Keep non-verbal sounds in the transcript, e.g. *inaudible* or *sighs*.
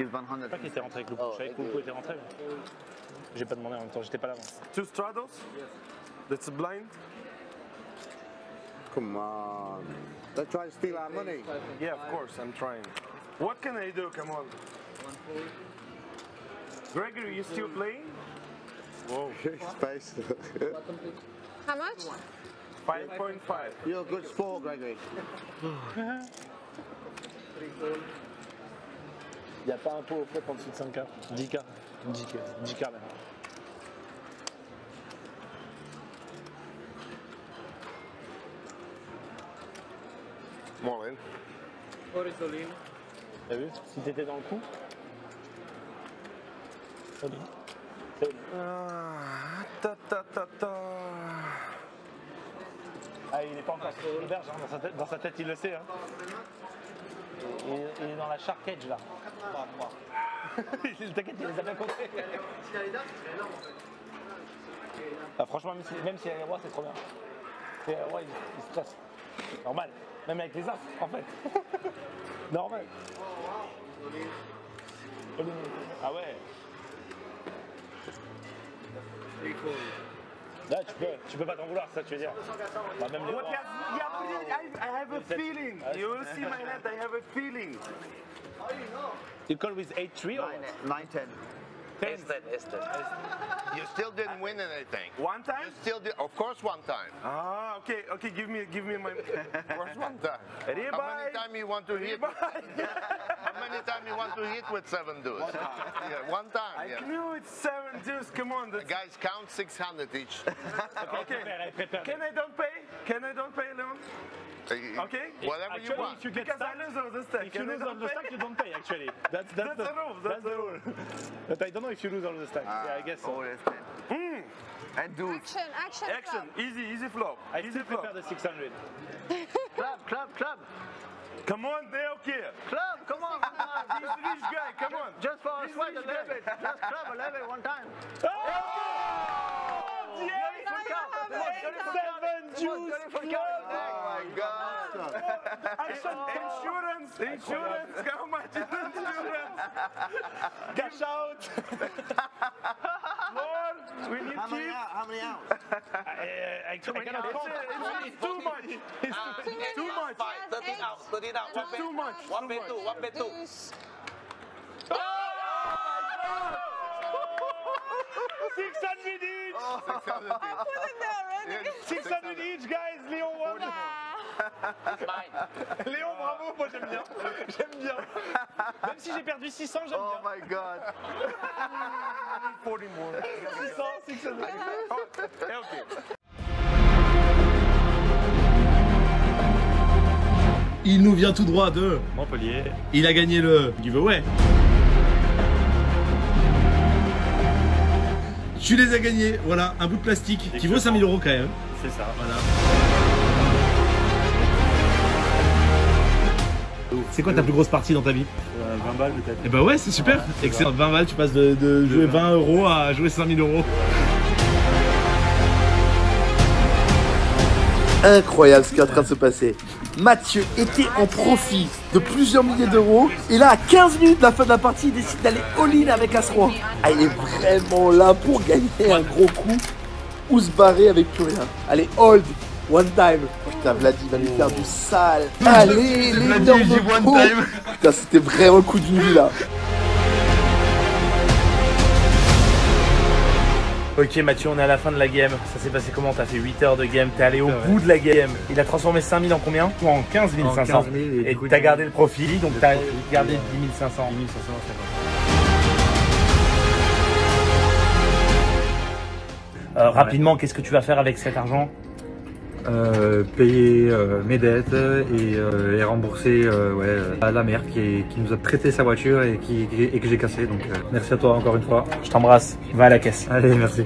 He's 100. pas qu'il était rentré avec Lupo. Oh, je savais que Lupo était rentré. J'ai pas demandé en même temps, j'étais pas là. Two straddles? That's a blind? Come on. They're trying to steal our money. Yeah, of course, I'm trying. What can I do? Come on. Gregory, you still playing? Whoa. *laughs* His face. How much? 5.5. You're a good sport, Gregory. *sighs* *laughs* Il n'y a pas un pot au flop en dessous de 5K 10K 10K, 10K même. Small in. T'as vu? Si t'étais dans le coup. C'est bien. Ah, ta ta ta ta. Ah, il est pas encore sur l'auberge, hein, dans, sa tête, dans sa tête, il le sait. Hein. Il, est- il est dans la shark cage là. *laughs* Il- T'inquiète, il les a bien comptés. Ah, franchement, même si, même si il y a les rois, c'est trop bien. C'est les rois, il, il stresse. Normal. Même avec les as, en fait. *laughs* Normal. Ah ouais. Là, tu peux, tu peux pas t'en vouloir, ça tu veux dire. Bah, même les What rois. has- yeah, but I, I have a feeling. You will see my net. I have a feeling. You call with 8-3 or 9 10. Ested, Ested. You still didn't win anything. One time? You still did, of course, one time. Ah, okay, okay. Give me, give me my. Of course, one time. Ready, How many times you want to hit? How many times you want to hit with seven dudes? Yeah, one time. I Yeah. knew it's seven dudes. Come on. That's, Guys, count 600 each. *laughs* okay. Can I don't pay? Can I don't pay, Leon? Uh, okay. Whatever you want. if you get Because I lose on the stack. if you lose on don't the pay? stack, you don't pay actually. *laughs* That's, that's, That's the, the rule, that's the rule. *laughs* But I don't know if you lose all the stack. Ah, yeah, I guess so. Oh, that's 10. Hmm. And dudes. Action, action, Action. club. Easy, easy flop. I easy still flop. prepare the 600. Club, club, club. Come on, they okay. Club, come on. come on. This rich guy, come on. Just for a This sweat a rich little bit. Just club a little bit one time. *laughs* Oh, Seven juice club. Oh my God. Oh, Action. *laughs* Insurance. Insurance. How much is insurance? Cash out. *laughs* How many, hours? how many hours? I, I, I, too I many hours. It's, it's too much. It's uh, too, too much. Uh, 13 hours. 13 hours. One too much. One bed two. One bed two. Oh! oh *laughs* 600 each. Oh. 600 each. I put it there already. *laughs* Léon, bravo. Moi, j'aime bien. J'aime bien. Même si j'ai perdu 600, j'aime Oh bien. my god. 40 more. 600, 600. Eh. Il nous vient tout droit de. Montpellier. Il a gagné le giveaway. Tu les as gagnés, voilà, un bout de plastique qui vaut 5000 euros quand même. C'est ça. Voilà. C'est quoi ta plus grosse partie dans ta vie 20 balles peut-être. Et bah ouais, c'est super. Excellent. 20 balles, tu passes de, de jouer 20 euros à jouer 5000 euros. incroyable ce qui est en train de se passer. Mathieu était en profit de plusieurs milliers d'euros et là à 15 minutes de la fin de la partie il décide d'aller all-in avec As-Roi. Ah il est vraiment là pour gagner un gros coup ou se barrer avec plus rien. Allez hold, one time. Putain Vladi va nous faire du sale. Allez l'énorme coup. Putain c'était vraiment le coup d'une vie là. Ok Mathieu, on est à la fin de la game. Ça s'est passé comment? T'as fait 8 heures de game, t'es allé au bout de la game. Il a transformé 5000 en combien? En 15 500 Et t'as gardé le profit, donc t'as gardé 10 500. 10 Euh, rapidement, qu'est-ce que tu vas faire avec cet argent? Euh, payer euh, mes dettes et, euh, et rembourser ouais, à la mère qui, qui nous a prêté sa voiture et, qui, et que j'ai cassé. Donc merci à toi encore une fois. Je t'embrasse. Va à la caisse. Allez, merci.